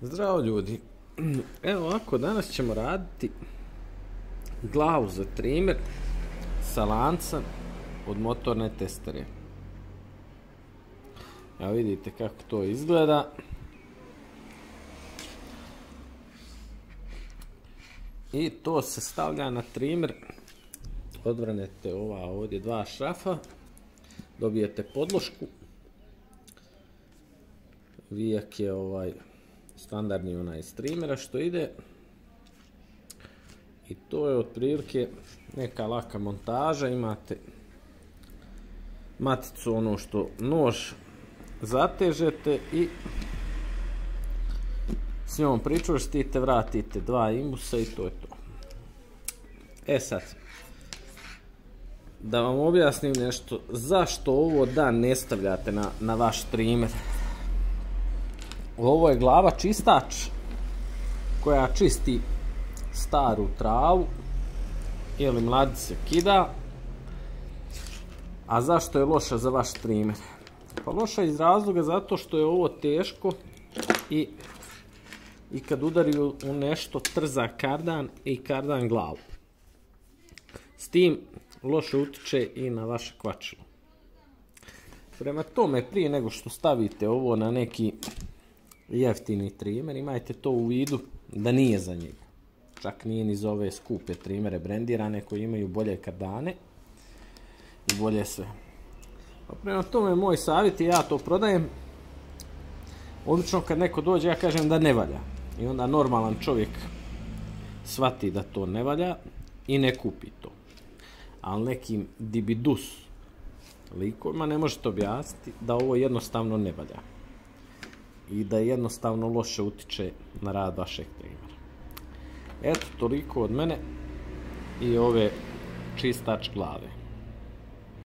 Zdravo ljudi. Evo ovako, danas ćemo raditi glavu za trimer sa lancem od motorne testere. Evo vidite kako to izgleda. I to se stavlja na trimer. Odvrnete ova ovdje dva šrafa. Dobijete podlošku. Vijak je ovaj standardni onaj streamera što ide. I to je otprilike neka laka montaža. Imate maticu ono što nož zatežete i s njom pričvrstite, vratite dva imusa i to je to. E sad, da vam objasnim nešto, zašto ovo da ne stavljate na, na vaš streamer. Ovo je glava čistač koja čisti staru travu ili mladice kida. A zašto je loša za vaš trimer? Pa loša iz razloga zato što je ovo teško i, i kad udari u nešto trza kardan i kardan glavu. S tim loše utiče i na vaše kvačilo. Prema tome, prije nego što stavite ovo na neki jeftini trimer, imajte to u vidu da nije za njega. Čak nije ni za ove skupe trimere brendirane koji imaju bolje kardane i bolje sve. Pa prema tome, moj savjet i ja to prodajem. Obično kad neko dođe, ja kažem da ne valja. I onda normalan čovjek shvati da to ne valja i ne kupi to. Ali nekim dibidus likovima ne možete objasniti da ovo jednostavno ne valja i da jednostavno loše utiče na rad vašeg trenera. Eto, toliko od mene i ove čistač glave.